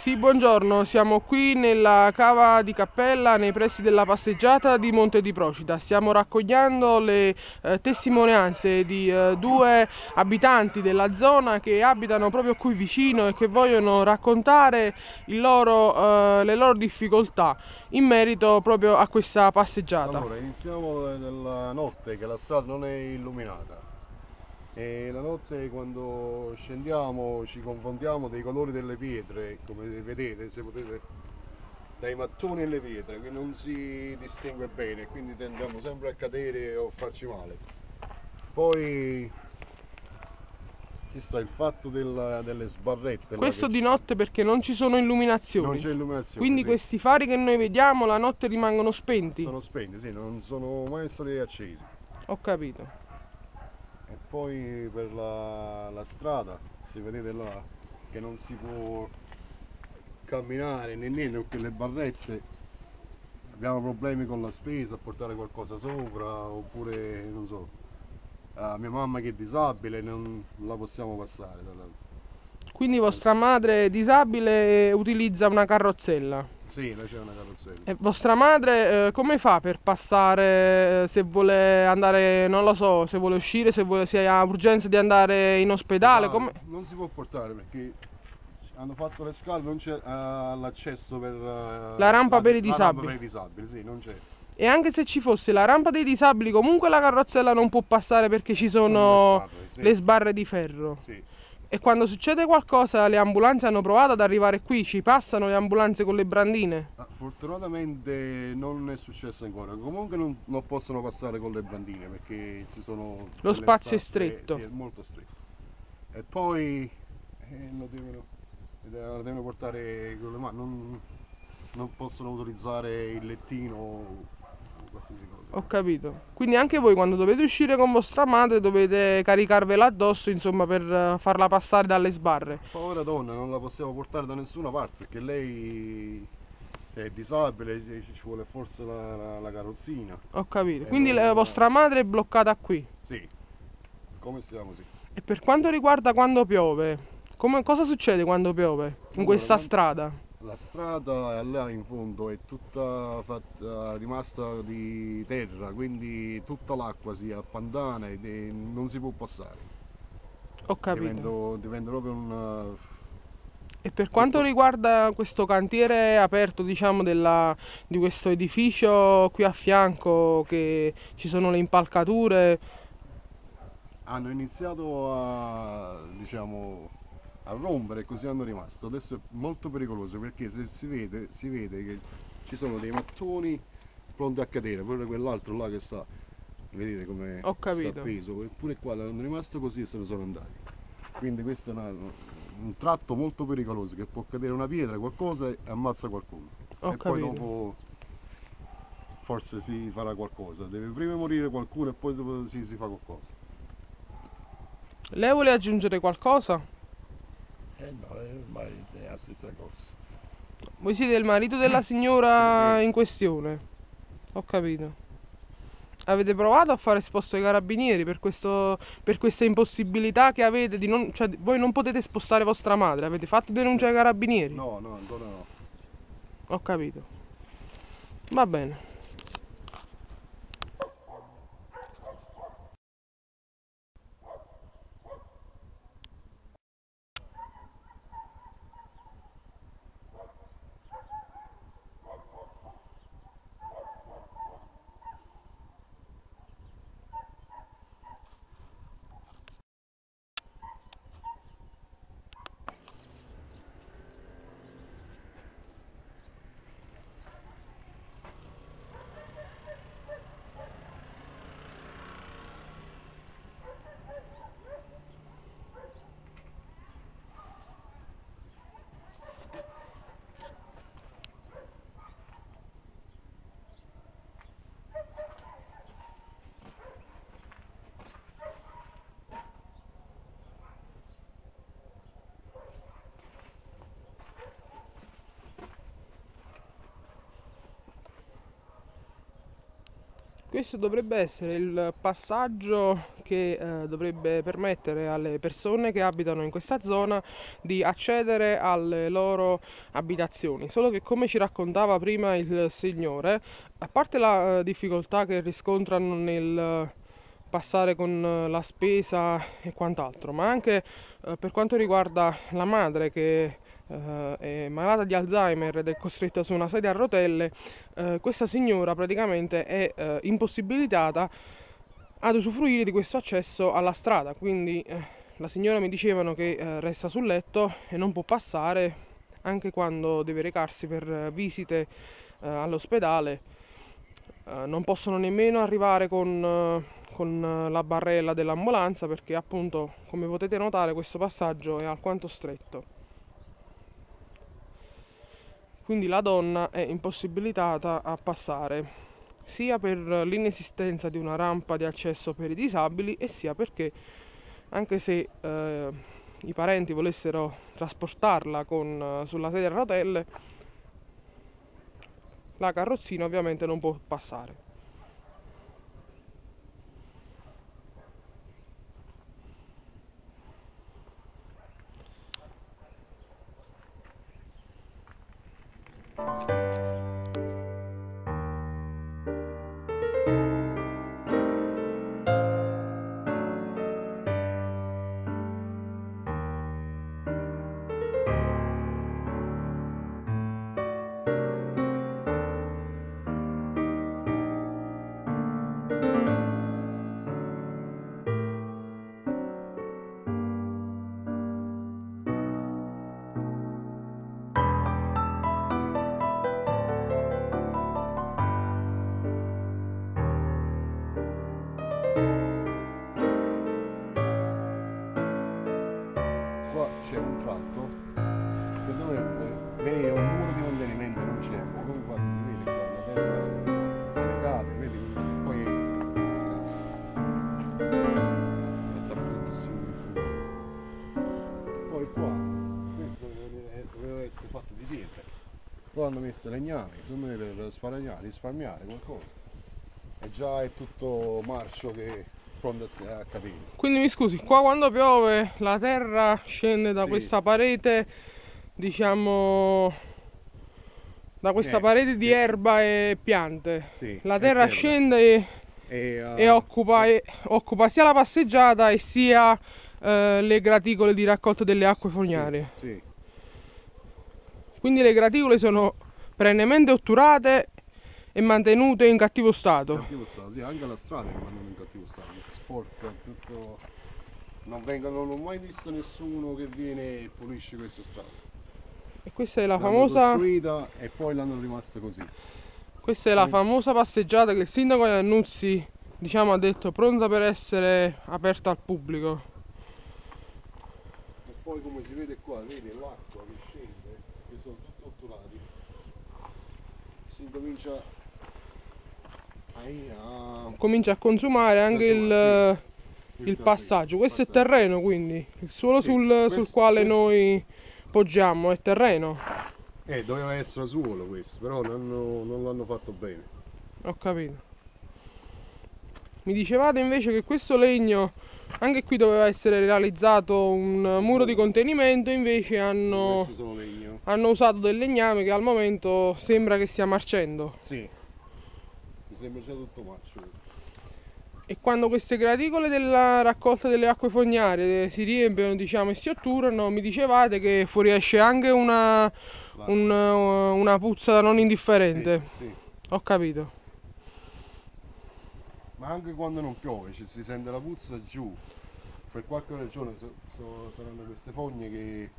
Sì, buongiorno, siamo qui nella cava di Cappella nei pressi della passeggiata di Monte di Procida. Stiamo raccogliendo le eh, testimonianze di eh, due abitanti della zona che abitano proprio qui vicino e che vogliono raccontare loro, eh, le loro difficoltà in merito proprio a questa passeggiata. Allora, iniziamo dalla notte che la strada non è illuminata e la notte quando scendiamo ci confrontiamo dei colori delle pietre come vedete se potete dai mattoni alle pietre che non si distingue bene quindi tendiamo sempre a cadere o farci male. Poi ci sta il fatto della, delle sbarrette questo di notte perché non ci sono illuminazioni. Non c'è illuminazione quindi sì. questi fari che noi vediamo la notte rimangono spenti. Sono spenti sì non sono mai stati accesi. Ho capito poi per la, la strada se vedete là che non si può camminare né niente con quelle barrette abbiamo problemi con la spesa a portare qualcosa sopra oppure non so uh, mia mamma che è disabile non la possiamo passare quindi vostra madre disabile utilizza una carrozzella sì, là c'è una carrozzella. E vostra madre eh, come fa per passare eh, se vuole andare, non lo so, se vuole uscire, se, vuole, se ha urgenza di andare in ospedale? No, non si può portare perché hanno fatto le scale, non c'è uh, l'accesso per... Uh, la rampa la, per i disabili? La rampa per i disabili, sì, non c'è. E anche se ci fosse la rampa dei disabili, comunque la carrozzella non può passare perché ci sono, sono le, sbarre, sì. le, sbarre, di ferro. Sì. E quando succede qualcosa le ambulanze hanno provato ad arrivare qui, ci passano le ambulanze con le brandine? Ah, fortunatamente non è successo ancora, comunque non, non, possono passare con le brandine perché ci sono... Lo spazio è stretto. Sì, è molto stretto. E poi eh, lo, devono, lo, devono, portare con le mani, non, non possono utilizzare il lettino qualsiasi cosa. Ho capito. Quindi anche voi quando dovete uscire con vostra madre dovete caricarvela addosso, insomma, per eh, farla passare dalle sbarre. Povera donna, non la possiamo portare da nessuna parte perché lei è disabile, ci vuole forse la, la, la carrozzina. Ho capito. Quindi la vostra madre è bloccata qui? Sì. Come stiamo, sì. E per quanto riguarda quando piove, come, cosa succede quando piove in allora, questa strada? La strada là in fondo è tutta fatta, rimasta di terra, quindi tutta l'acqua si appantana e non si può passare. Ho capito. Diventa, diventa proprio un... E per quanto riguarda questo cantiere aperto, diciamo, della, di questo edificio qui a fianco, che ci sono le impalcature? Hanno iniziato a, diciamo, a rompere così hanno rimasto. Adesso è molto pericoloso perché se si vede, si vede che ci sono dei mattoni pronti a cadere, pure quell'altro là che sta, vedete come sta appeso, eppure qua l'hanno rimasto così e se ne sono andati. Quindi questo è una, un tratto molto pericoloso che può cadere una pietra, qualcosa e ammazza qualcuno. Ho e capito. poi dopo forse si farà qualcosa. Deve prima morire qualcuno e poi dopo si, si fa qualcosa. Lei vuole aggiungere qualcosa? Eh no, è ormai è la stessa cosa. Voi siete il marito della signora sì, sì. in questione? Ho capito. Avete provato a fare esposto ai carabinieri per, questo, per questa impossibilità che avete di non... cioè voi non potete spostare vostra madre, avete fatto denuncia ai carabinieri? No, no, ancora no. Ho capito. Va bene. Questo dovrebbe essere il passaggio che eh, dovrebbe permettere alle persone che abitano in questa zona di accedere alle loro abitazioni. Solo che come ci raccontava prima il signore, a parte la eh, difficoltà che riscontrano nel passare con la spesa e quant'altro, ma anche eh, per quanto riguarda la madre che eh, è malata di Alzheimer ed è costretta su una sedia a rotelle, eh, questa signora praticamente è eh, impossibilitata ad usufruire di questo accesso alla strada, quindi eh, la signora mi dicevano che eh, resta sul letto e non può passare anche quando deve recarsi per visite all'ospedale. non possono nemmeno arrivare con con la barrella dell'ambulanza perché appunto come potete notare questo passaggio è alquanto stretto quindi la donna è impossibilitata a passare sia per l'inesistenza di una rampa di accesso per i disabili e sia perché anche se eh, i parenti volessero trasportarla con, sulla sedia a rotelle la carrozzina ovviamente non può passare poi hanno messo legnami secondo me per sparagnare risparmiare qualcosa e già è tutto marcio che pronto a capire. Quindi mi scusi, qua quando piove la terra scende da sì. questa parete, diciamo, da questa eh, parete di eh. erba e piante. Sì, la terra scende e, e, uh, e, occupa, e, occupa, sia la passeggiata e sia uh, le graticole di raccolta delle acque fognarie. Sì, Quindi le graticole sono perennemente otturate e mantenute in cattivo stato. In cattivo stato, sì, anche la strada è mantenuta in cattivo stato, sporca, tutto... Non, vengono, non ho mai visto nessuno che viene e pulisce questa strada. E questa è la famosa... costruita e poi l'hanno rimasta così. Questa è la famosa passeggiata che il sindaco di Annuzzi diciamo, ha detto pronta per essere aperta al pubblico. E poi come si vede qua, vedi l'acqua otturati. Si comincia comincia a consumare anche il, sì. il, passaggio. Questo è terreno quindi, il suolo sì. sul, questo, sul, quale questo... noi poggiamo è terreno. Eh, doveva essere suolo questo, però non, non l'hanno fatto bene. Ho capito. Mi dicevate invece che questo legno, anche qui doveva essere realizzato un muro di contenimento, invece hanno, hanno usato del legname che al momento sembra che stia marcendo. Sì, sembra già tutto marcio. E quando queste graticole della raccolta delle acque fognarie si riempiono diciamo, e si otturano, mi dicevate che fuoriesce anche una, un, una puzza non indifferente. Sì, sì. Ho capito. Ma anche quando non piove ci si sente la puzza giù. Per qualche ragione so, so, saranno queste fogne che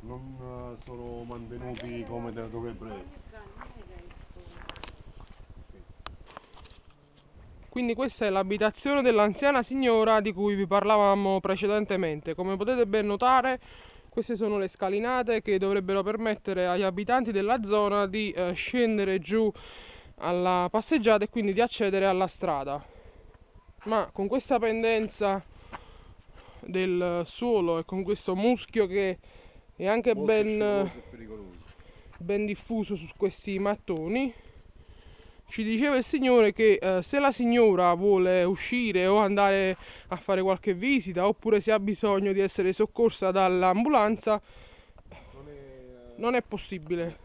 non sono mantenuti come dovrebbero essere. Quindi questa è l'abitazione dell'anziana signora di cui vi parlavamo precedentemente. Come potete ben notare queste sono le scalinate che dovrebbero permettere agli abitanti della zona di eh, scendere giù alla passeggiata e quindi di accedere alla strada. Ma con questa pendenza del suolo e con questo muschio che è anche ben, ben diffuso su questi mattoni ci diceva il signore che eh, se la signora vuole uscire o andare a fare qualche visita oppure se ha bisogno di essere soccorsa dall'ambulanza Non è, non è possibile.